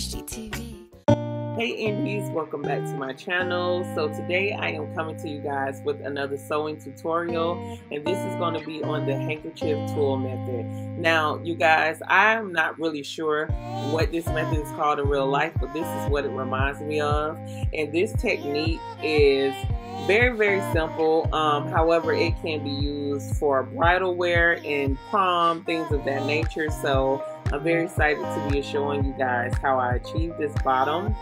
HGTV. Hey Indies, welcome back to my channel. So today I am coming to you guys with another sewing tutorial and this is going to be on the handkerchief tulle method. Now you guys, I'm not really sure what this method is called in real life, but this is what it reminds me of. And this technique is very very simple um, however it can be used for bridal wear and prom things of that nature so I'm very excited to be showing you guys how I achieved this bottom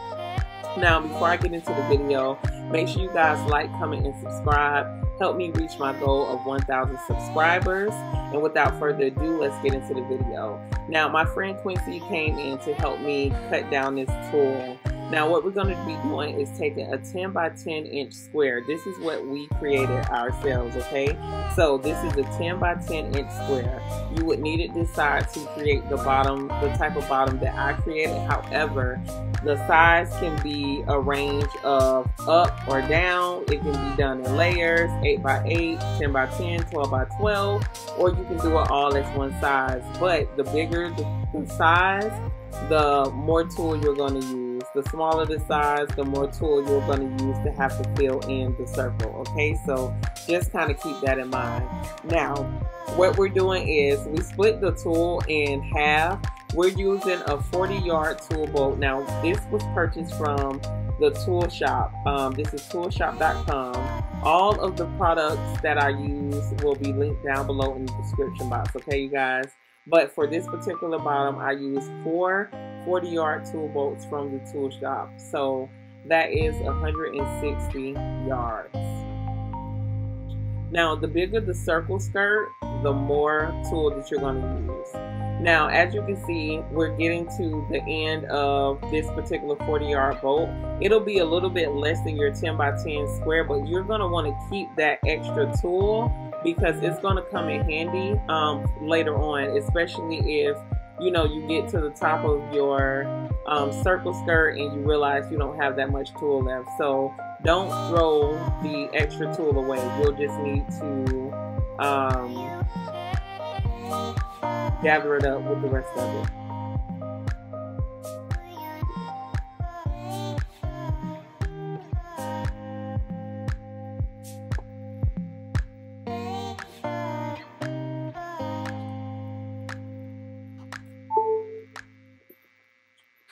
now, before I get into the video, make sure you guys like, comment, and subscribe. Help me reach my goal of 1,000 subscribers. And without further ado, let's get into the video. Now, my friend Quincy came in to help me cut down this tulle now what we're going to be doing is taking a 10 by 10 inch square. This is what we created ourselves, okay? So this is a 10 by 10 inch square. You would need it this size to create the bottom, the type of bottom that I created. However, the size can be a range of up or down. It can be done in layers, 8 by 8, 10 by 10, 12 by 12, or you can do it all as one size. But the bigger the, size, the more tulle you're going to use. The smaller the size, the more tulle you're going to use to have to fill in the circle. Okay, so just kind of keep that in mind. Now, what we're doing is we split the tulle in half. We're using a 40 yard tulle bolt. Now, this was purchased from the tulle shop. Um, this is tulleshop.com. All of the products that I use will be linked down below in the description box. Okay, you guys? But for this particular bottom, I use four 40 yard tulle bolts from the tulle shop. So that is 160 yards. Now, the bigger the circle skirt, the more tulle that you're going to use. Now, as you can see, we're getting to the end of this particular 40 yard bolt. It'll be a little bit less than your 10 by 10 square, but you're going to want to keep that extra tulle because it's going to come in handy um, later on, especially if you know you get to the top of your um, circle skirt and you realize you don't have that much tulle left. So don't throw the extra tulle away. You'll just need to um, gather it up with the rest of it.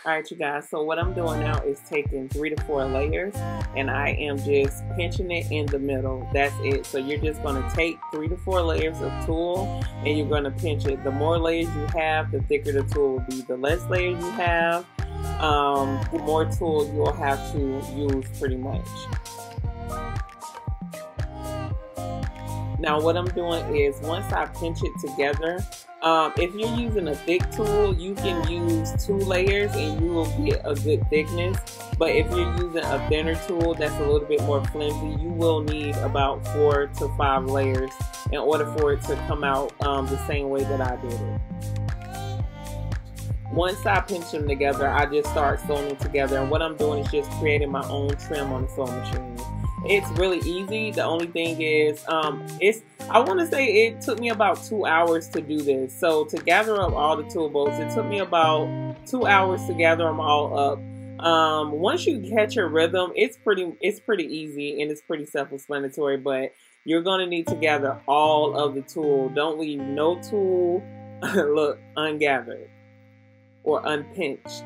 All right, you guys, so what I'm doing now is taking three to four layers and I am just pinching it in the middle. That's it. So you're just gonna take three to four layers of tulle and you're gonna pinch it. The more layers you have, the thicker the tulle will be. The less layers you have, um, the more tulle you'll have to use pretty much. Now what I'm doing is once I pinch it together, um, if you're using a thick tulle, you can use two layers and you will get a good thickness. But if you're using a thinner tulle that's a little bit more flimsy, you will need about four to five layers in order for it to come out um, the same way that I did it. Once I pinch them together, I just start sewing them together. And what I'm doing is just creating my own trim on the sewing machine. It's really easy. The only thing is, um, it's I want to say it took me about two hours to do this. So to gather up all the tulle bolts, it took me about two hours to gather them all up. Um, once you catch your rhythm, it's pretty it's pretty easy and it's pretty self-explanatory. But you're gonna need to gather all of the tulle. Don't leave no tulle look ungathered or unpinched.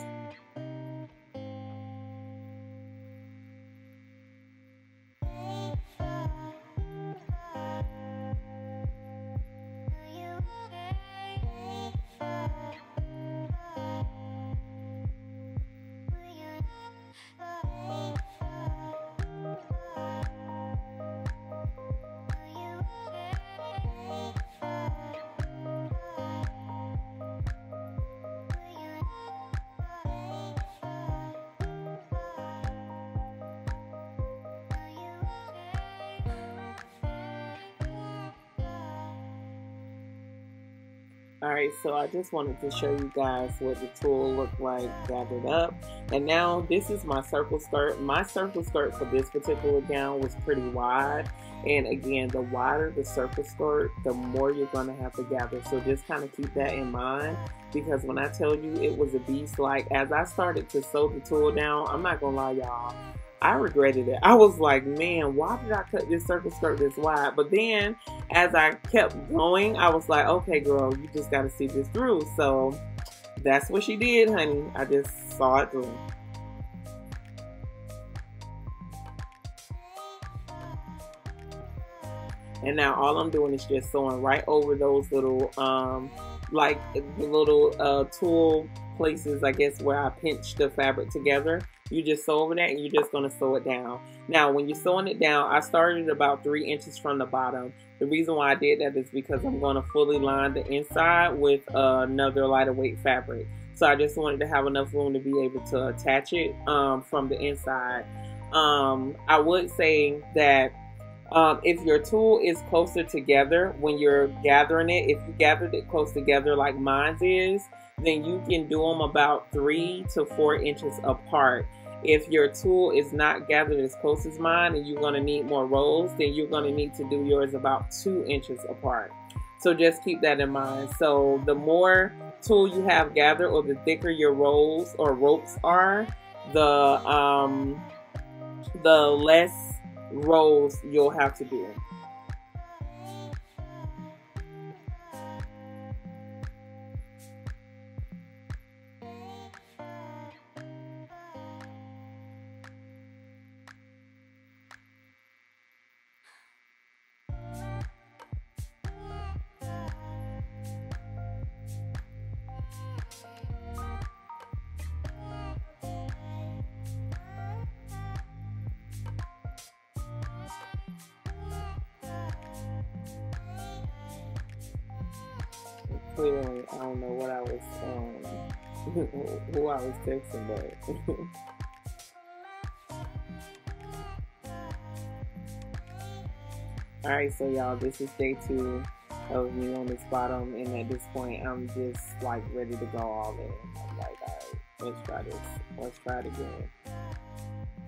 Alright, so I just wanted to show you guys what the tulle looked like gathered up. And now this is my circle skirt. My circle skirt for this particular gown was pretty wide. And again, the wider the circle skirt, the more you're going to have to gather. So just kind of keep that in mind because when I tell you it was a beast, like as I started to sew the tulle down, I'm not going to lie, y'all. I regretted it. I was like, man, why did I cut this circle skirt this wide? But then as I kept going, I was like, okay, girl, you just got to see this through. So that's what she did, honey. I just saw it through. And now all I'm doing is just sewing right over those little, um, like the little uh, tulle places, I guess, where I pinch the fabric together. You just sew over that and you're just going to sew it down. Now, when you're sewing it down, I started about three inches from the bottom. The reason why I did that is because I'm going to fully line the inside with another lighter weight fabric. So I just wanted to have enough room to be able to attach it um, from the inside. Um, I would say that um, if your tulle is closer together when you're gathering it, if you gathered it close together like mine is, then you can do them about three to four inches apart. If your tulle is not gathered as close as mine and you're going to need more rolls, then you're going to need to do yours about two inches apart. So just keep that in mind. So the more tulle you have gathered or the thicker your rolls or ropes are, the um, the less rolls you'll have to do. Clearly I don't know what I was um who I was texting but Alright, so y'all, this is day two of me on this bottom, and at this point, I'm just like ready to go all in. I'm like, alright, let's try this. Let's try it again.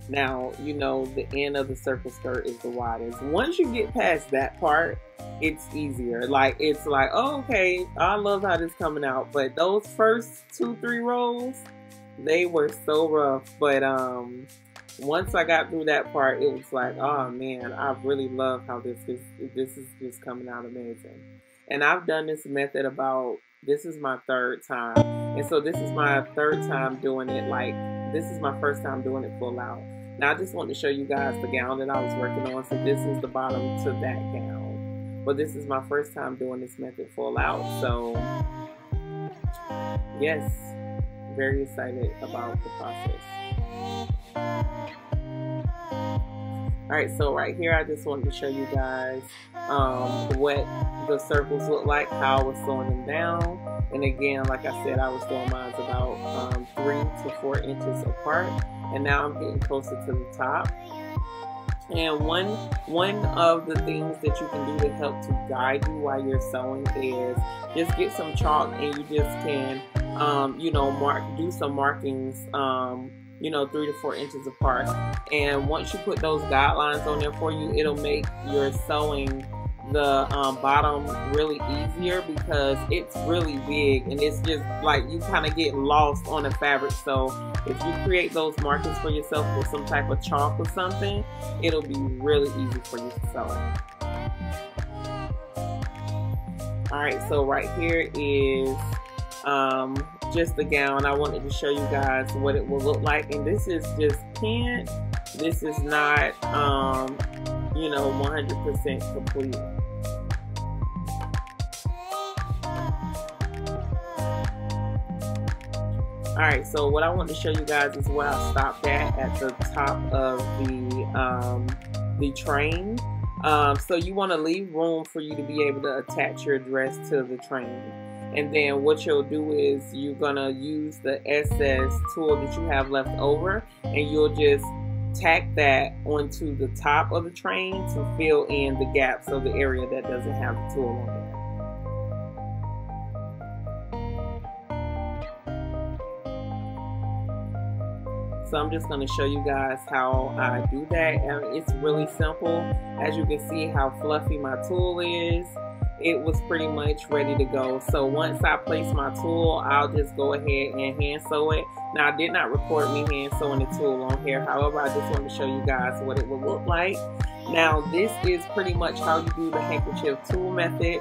Now, you know, the end of the circle skirt is the widest. Once you get past that part, it's easier. Like it's like, oh, okay, I love how this coming out. But those first two, three rows, they were so rough. But um once I got through that part, it was like, oh man, I really love how this is this is just coming out amazing. And I've done this method about this is my third time. And so this is my third time doing it like this is my first time doing it full out. Now I just want to show you guys the gown that I was working on. So this is the bottom to that gown. But this is my first time doing this method full out. So, yes, very excited about the process. Alright, so right here I just wanted to show you guys um, what the circles look like, how I was sewing them down. And again, like I said, I was doing mine about um, three to four inches apart. And now I'm getting closer to the top. And one one of the things that you can do to help to guide you while you're sewing is just get some chalk and you just can um, you know mark do some markings um, you know three to four inches apart. And once you put those guidelines on there for you, it'll make your sewing the um, bottom really easier because it's really big and it's just like you kind of get lost on the fabric. So if you create those markings for yourself with some type of chalk or something it'll be really easy for you to sew. Alright so right here is um, just the gown. I wanted to show you guys what it will look like. And this is just pant. This is not um, you know 100% complete Alright, so what I want to show you guys is where I stopped at at the top of the um, the train. Um, so you want to leave room for you to be able to attach your dress to the train. And then what you'll do is you're going to use the SS tulle that you have left over and you'll just tack that onto the top of the train to fill in the gaps of the area that doesn't have the tulle on it. So I'm just going to show you guys how I do that. And it's really simple. As you can see how fluffy my tulle is it was pretty much ready to go. So once I place my tulle, I'll just go ahead and hand sew it. Now I did not record me hand sewing the tulle on here. However, I just wanted to show you guys what it would look like. Now this is pretty much how you do the handkerchief tulle method.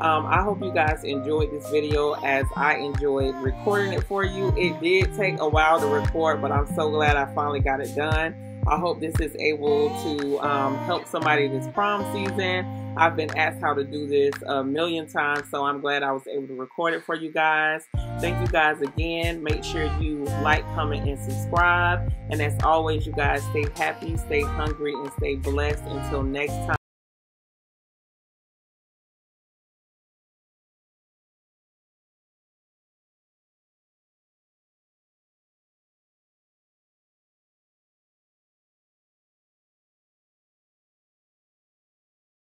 Um, I hope you guys enjoyed this video as I enjoyed recording it for you. It did take a while to record, but I'm so glad I finally got it done. I hope this is able to um, help somebody this prom season. I've been asked how to do this a million times, so I'm glad I was able to record it for you guys. Thank you guys again. Make sure you like, comment, and subscribe. And as always, you guys stay happy, stay hungry, and stay blessed. Until next time.